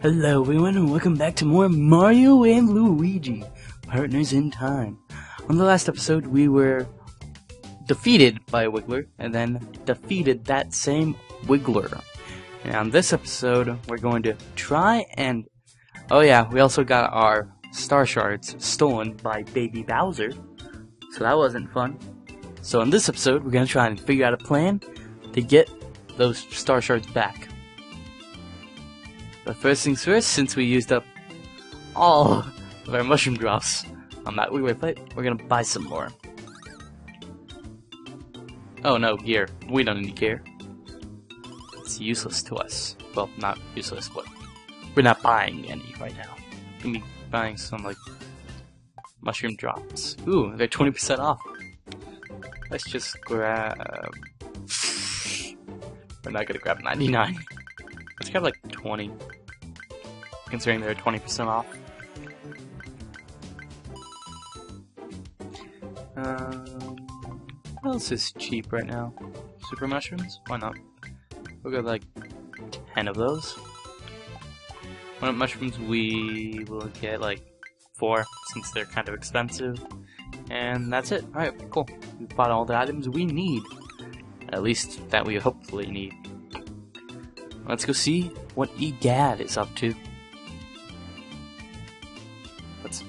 Hello everyone and welcome back to more Mario and Luigi, Partners in Time. On the last episode we were defeated by a Wiggler and then defeated that same Wiggler. And on this episode we're going to try and... Oh yeah, we also got our Star Shards stolen by Baby Bowser. So that wasn't fun. So in this episode we're going to try and figure out a plan to get those Star Shards back. But first things first, since we used up all of our mushroom drops on that Wiggler fight, we're gonna buy some more. Oh no, gear. We don't need gear. It's useless to us. Well, not useless, but we're not buying any right now. We're gonna be buying some, like, mushroom drops. Ooh, they're 20% off. Let's just grab... We're not gonna grab 99. Let's grab like 20 considering they're 20% off. Um, what else is cheap right now? Super mushrooms? Why not? We'll get like 10 of those. One of mushrooms we will get like 4 since they're kind of expensive. And that's it. Alright, cool. We bought all the items we need. At least that we hopefully need. Let's go see what Egad is up to.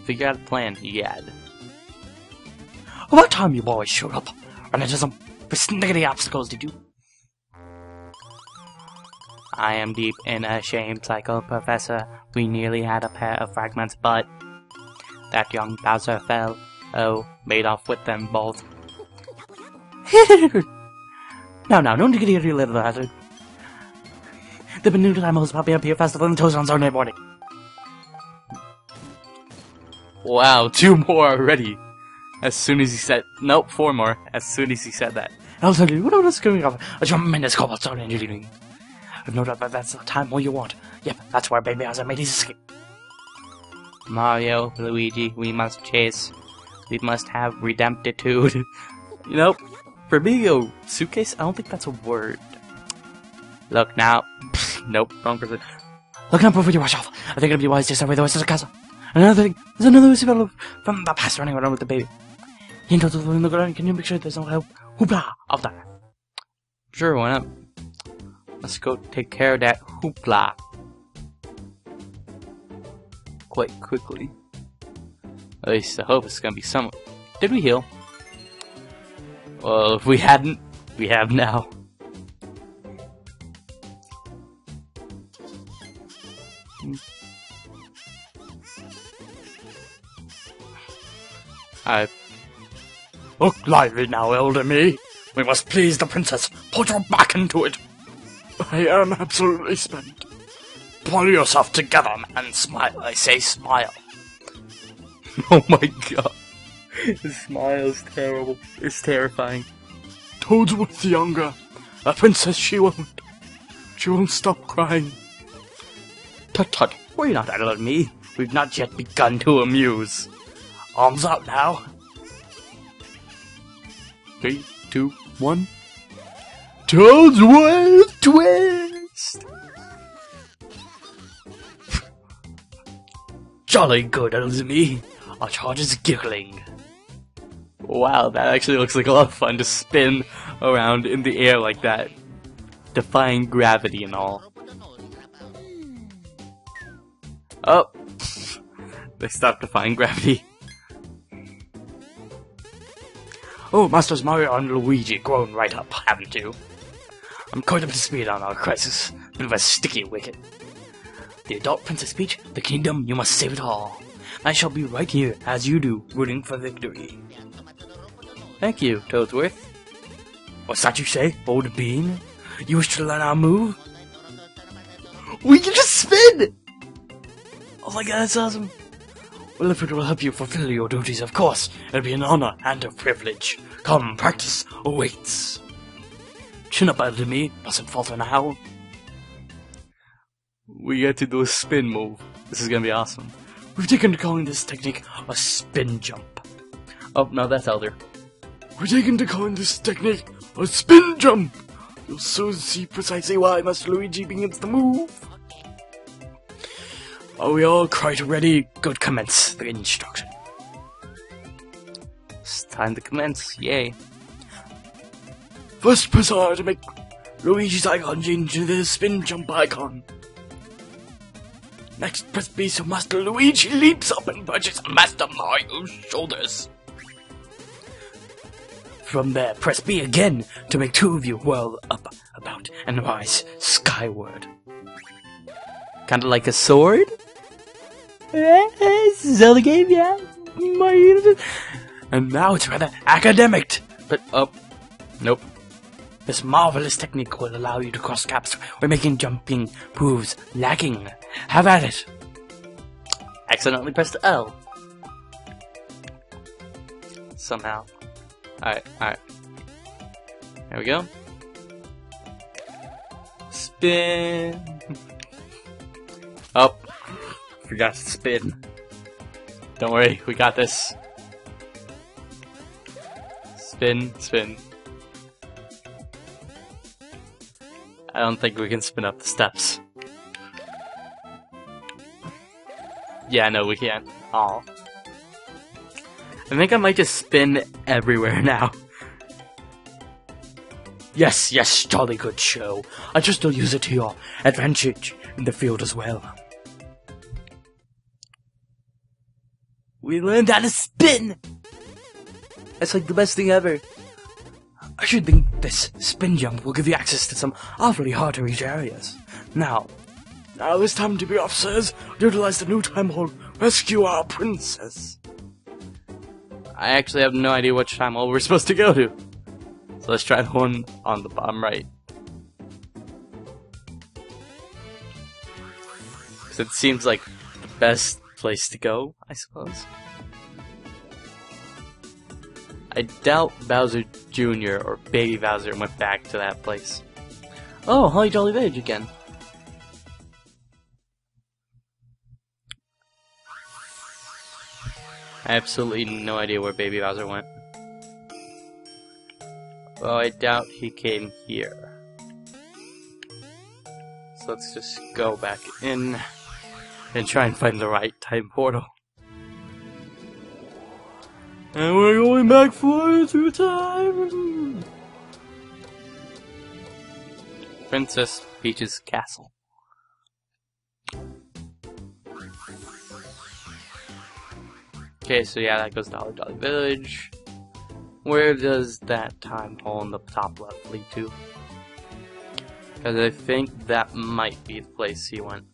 Figure out a plan, Egad. What time you boys showed up? And into some sniggity obstacles, did you? I am deep in a shame cycle, Professor. We nearly had a pair of fragments, but that young Bowser fell. Oh, made off with them both. now, now, don't get your little bastard. The Benudal animals popping up here faster than the toast on Sunday morning. Wow, two more already. As soon as he said, nope, four more. As soon as he said that, I was like, what was going on? A tremendous cobalt cobblestone engineering. I've no doubt that that's the time all you want. Yep, that's where Baby Bowser made his escape. Mario, Luigi, we must chase. We must have redemptitude. you know, for being a suitcase, I don't think that's a word. Look now. nope, wrong person. Look now before you rush off. I think it'd be wise to start with the rest of the castle. Another thing, there's another fellow from the past running around with the baby. He knows the in the ground. Can you make sure there's no help? Hoopla of that. Sure, why not? Let's go take care of that hoopla. Quite quickly. At least I hope it's gonna be some. Did we heal? Well, if we hadn't, we have now. I look lively now, elder me. We must please the princess. Put your back into it. I am absolutely spent. Pull yourself together, man. Smile. I say smile. Oh my god. His smile is terrible. It's terrifying. Toadsworth younger. A princess she won't. She won't stop crying. Tut tut. Worry not, elder me. We've not yet begun to amuse. Arms up now. Three, two, one. Toadsworth twist! Jolly good, Elzimi. Our charge is giggling. Wow, that actually looks like a lot of fun to spin around in the air like that. Defying gravity and all. Oh! they stopped defying gravity. Oh, Masters Mario and Luigi grown right up, haven't you? I'm caught up to speed on our crisis. Bit of a sticky wicket. The adult Princess Peach, the kingdom, you must save it all. I shall be right here, as you do, rooting for victory. Thank you, Toadsworth. What's that you say, old bean? You wish to learn our move? We can just spin! Oh my god, that's awesome. Well, if it will help you fulfill your duties, of course, it'll be an honor and a privilege. Come, practice awaits. Chin up of me, doesn't falter now. We get to do a spin move. This is gonna be awesome. We've taken to calling this technique a spin jump. Oh, no, that's Elder. We've taken to calling this technique a spin jump. You'll soon see precisely why Master Luigi begins the move. Are we all quite ready? Good, commence the instruction. It's time to commence, yay. First press R to make Luigi's icon change into the spin jump icon. Next press B so Master Luigi leaps up and punches Master Mario's shoulders. From there, press B again to make two of you whirl up, about, and rise skyward. Kinda like a sword? Zelda game, yeah. My universe. And now it's rather academic. But, oh, nope. This marvelous technique will allow you to cross gaps where making jumping proves lacking. Have at it. Accidentally pressed L. Somehow. Alright, alright. There we go. Spin. Oh, forgot to spin. Don't worry, we got this. Spin, spin. I don't think we can spin up the steps. Yeah, no, we can't. Aw. I think I might just spin everywhere now. Yes, yes, jolly good show. I just will use it to your advantage in the field as well. We learned how to spin! That's like the best thing ever. I should think this spin jump will give you access to some awfully hard to reach areas. Now, now it's time to be off. Utilize the new time hole. Rescue our princess. I actually have no idea which time hole we're supposed to go to. So let's try the one on the bottom right. Because it seems like the best place to go, I suppose. I doubt Bowser Jr. or Baby Bowser went back to that place. Oh, Holly Jolly Village again. I absolutely no idea where Baby Bowser went. Well, I doubt he came here. So let's just go back in and try and find the right time portal. And we're going back flying through time! Princess Peach's castle. Okay, so yeah, that goes to Holly Jolly Village. Where does that time hole in the top left lead to? Because I think that might be the place he went.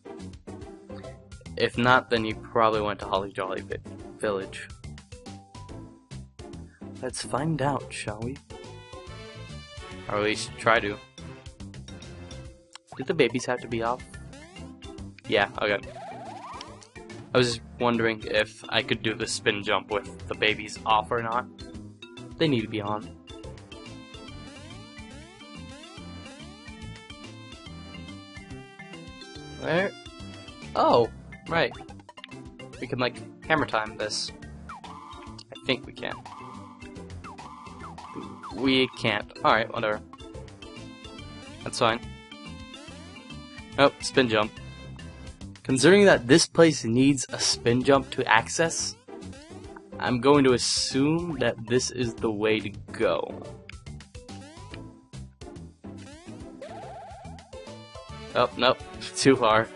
If not, then you probably went to Holly Jolly Village. Let's find out, shall we? Or at least try to. Did the babies have to be off? Yeah, okay. I was wondering if I could do the spin jump with the babies off or not. They need to be on. Where? Oh, right. We can, like, hammer time this. I think we can. We can't. Alright, whatever. That's fine. Oh, spin jump. Considering that this place needs a spin jump to access, I'm going to assume that this is the way to go. Oh, nope, too far.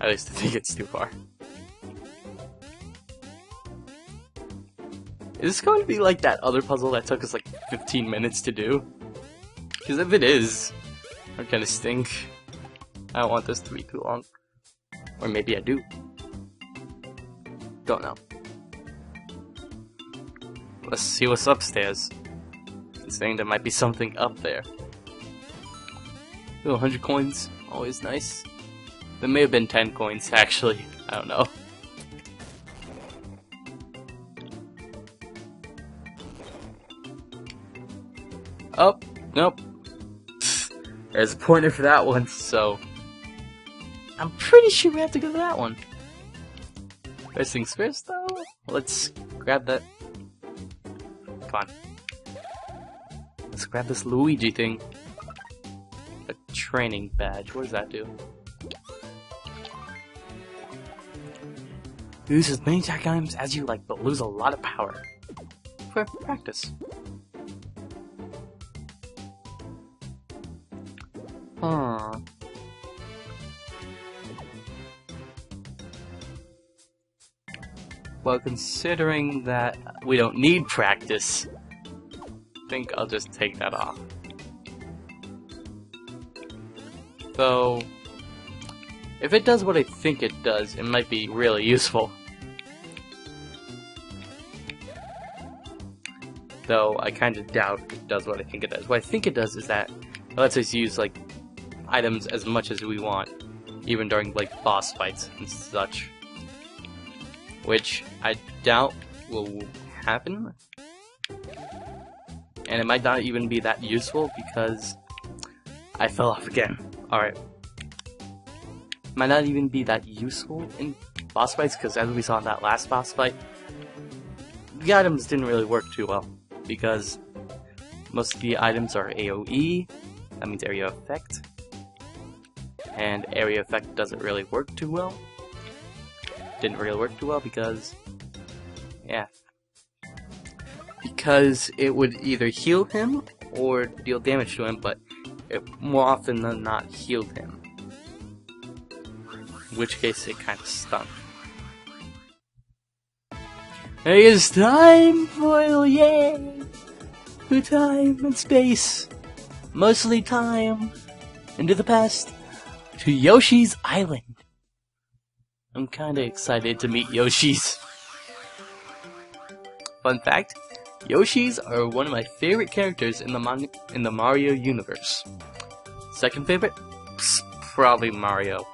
At least I think it's too far. Is this going to be like that other puzzle that took us like 15 minutes to do? Because if it is, I'm gonna stink. I don't want this to be too long. Or maybe I do. Don't know. Let's see what's upstairs. Saying there might be something up there. Ooh, 100 coins. Always nice. There may have been 10 coins, actually. I don't know. Oh, nope. There's a pointer for that one, so I'm pretty sure we have to go to that one. First things first, though, let's grab that. Come on. Let's grab this Luigi thing. A training badge. What does that do? Use as many attack items as you like, but lose a lot of power. For practice. Huh. Well, considering that we don't need practice, I think I'll just take that off. Though, if it does what I think it does, it might be really useful. Though, I kind of doubt it does what I think it does. What I think it does is that it lets us use, like, items as much as we want, even during, like, boss fights and such which I doubt will happen. And it might not even be that useful because I fell off again. Alright. Might not even be that useful in boss fights because as we saw in that last boss fight, the items didn't really work too well because most of the items are AoE, that means area effect, and area effect doesn't really work too well didn't really work too well because, yeah. Because it would either heal him or deal damage to him, but it more often than not healed him. Which case it kind of stunk. It is time for yay! For time and space. Mostly time. Into the past. To Yoshi's Island. I'm kinda excited to meet Yoshis. Fun fact, Yoshis are one of my favorite characters in the in the Mario universe. Second favorite? Psst, probably Mario.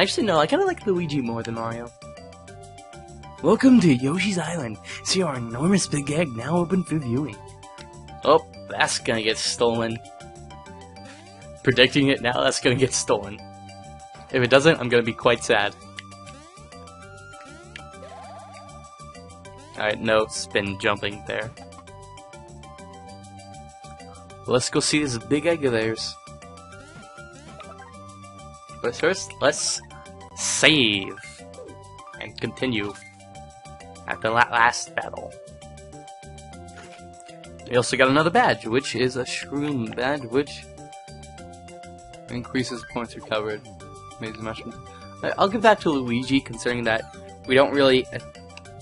Actually, no, I kinda like Luigi more than Mario. Welcome to Yoshi's Island. See our enormous big egg now open for viewing. Oh, that's gonna get stolen. Predicting it now, that's gonna get stolen. If it doesn't, I'm gonna be quite sad. Alright, no spin jumping there. Let's go see this big egg of theirs. But first, let's save and continue after that last battle. We also got another badge, which is a shroom badge, which increases points recovered. Amazing mushrooms. I'll give that to Luigi, considering that we don't really,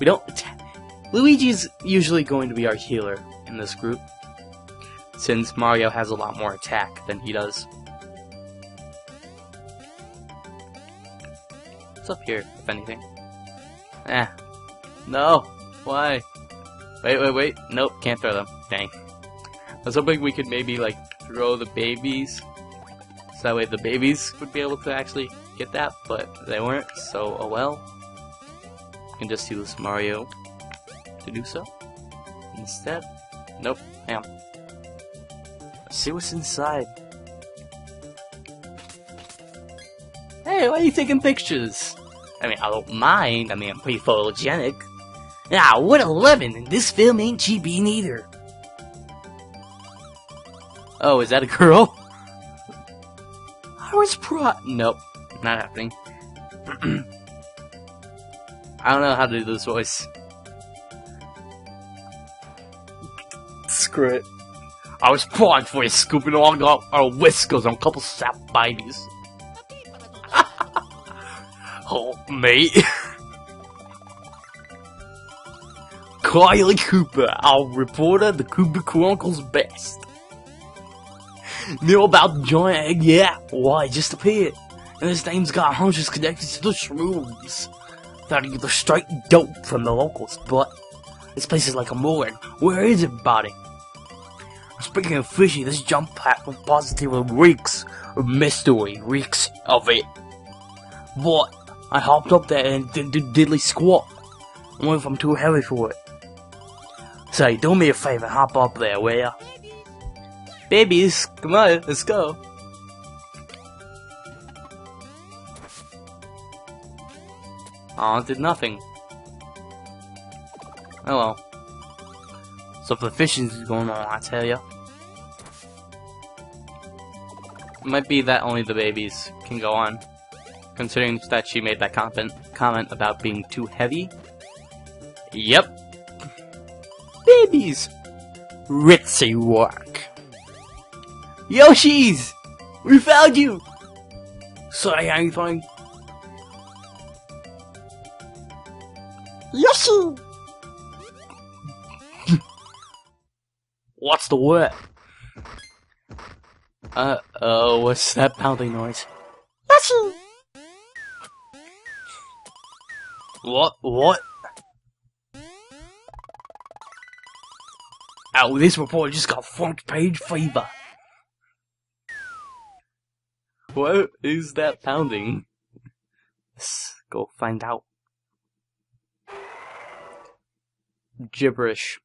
we don't. Luigi's usually going to be our healer in this group, since Mario has a lot more attack than he does. Up here, if anything? Eh. No! Why? Wait, wait, wait. Nope, can't throw them. Dang. I was hoping we could maybe, like, throw the babies so that way the babies would be able to actually get that, but they weren't, so oh well. You can just use Mario to do so. Instead, nope, on. Let's see what's inside. Hey, why are you taking pictures? I mean, I don't mind. I mean, I'm pretty photogenic. Ah, what 11? And this film ain't cheapy neither. Oh, is that a girl? I was pro- Nope, not happening. I don't know how to do this voice. Screw it. I was primed for you, scooping along our whiskers on a couple sap bites. Oh, mate. Kylie Koopa, our reporter, the Koopa Chronicles best. Knew about the giant egg? Yeah. Why? Just appeared. And his name's got hunches connected to the shrooms. Thought he the straight dope from the locals, but this place is like a morgue. Where is everybody? Speaking of fishy, this jump platform positively reeks of mystery, reeks of it. What? I hopped up there and did the diddly squat. I wonder if I'm too heavy for it. Say, do me a favor, hop up there, will ya? Babies, come on, let's go. Aw, did nothing. Oh well. Something fishy is going on, I tell ya. It might be that only the babies can go on. Considering that she made that comment comment about being too heavy. Yep. Babies! Ritzy work. Yoshis! We found you! Say anything. Yoshi! What's the word? Uh oh, what's that pounding noise? Yoshi! What? What? Oh, this report just got front page fever. What is that pounding? Let's go find out. Gibberish.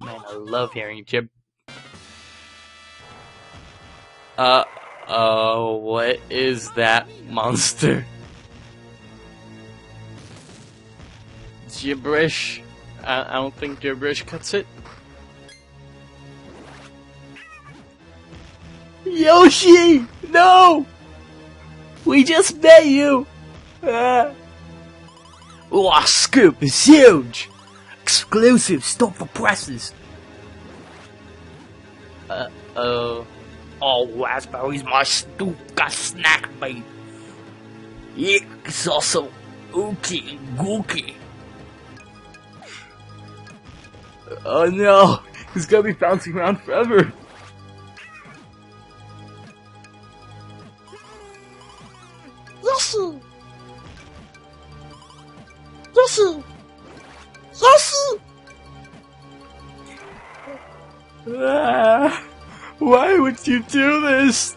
Man, I love hearing gib. Uh oh, what is that monster? Gibberish. I, I don't think gibberish cuts it. Yoshi! No! We just met you! Ah. Oh, scoop is huge! Exclusive, stop for presses! Uh oh. Oh, raspberries, my stupid snack mate! It's also ooky and gooky. Oh no! He's gonna be bouncing around forever! Yoshi! Yoshi! Yoshi! Ah, why would you do this?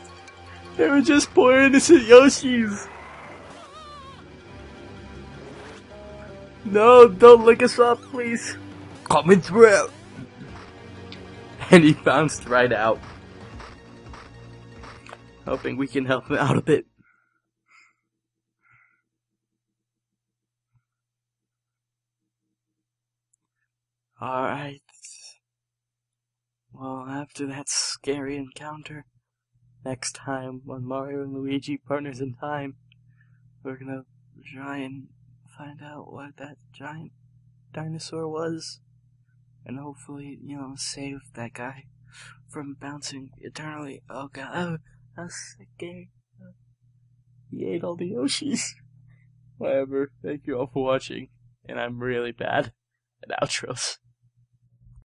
They were just poor innocent Yoshis. No, don't lick us up, please. Coming through. And he bounced right out. Hoping we can help him out a bit. Alright. Well, after that scary encounter, next time on Mario and Luigi Partners in Time, we're gonna try and find out what that giant dinosaur was, and hopefully, you know, save that guy from bouncing eternally. Oh god, oh, that's scary. He ate all the Yoshis. Whatever, thank you all for watching, and I'm really bad at outros.